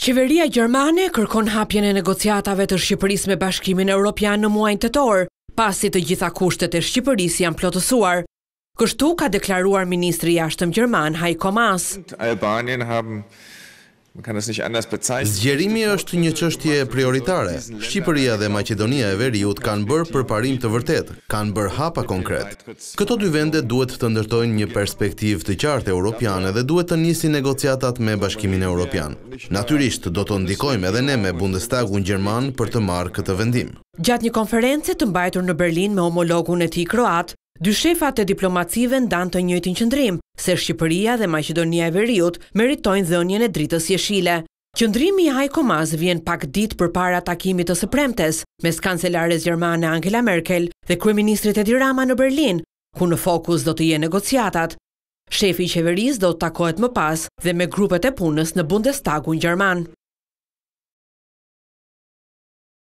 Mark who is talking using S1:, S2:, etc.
S1: Qeveria gjermane kërkon hapjen e negociatave të Shqipërisë me Bashkimin Europian në muajin tetor, pasi të gjitha kushtet e Shqipërisë janë plotësuar. Kështu ka deklaruar ministri i Jashtëm gjerman, Heiko Maas.
S2: Zgjerimi është një çështje prioritare. Shqipëria dhe Maqedonia e Veriut kanë bërë përparim të vërtetë, kanë bërë hapa konkretë. Këto dy vende duhet të ndërtojnë një perspektivë të qartë europiane dhe duhet të nisin negociatat me Bashkimin Europian. Natyrisht, do të ndikojmë edhe ne me Bundestagun gjerman për të marrë këtë vendim.
S1: Gjatë një konference të mbajtur në Berlin me homologun e tij kroat, dy shefat e diplomacive ndanë të njëjtin qëndrim, se Shqipëria dhe Maqedonia e Veriut meritojnë dhënien e dritës jeshile. Qëndrimi i Heiko Maas vjen pak ditë përpara takimit të së premtes mes kancelares gjermane Angela Merkel dhe kryeministrit Edi Rama në Berlin, ku në fokus do të jenë negociatat. Shefi i qeverisë do të takohet më pas dhe me grupet e punës në Bundestagun gjerman.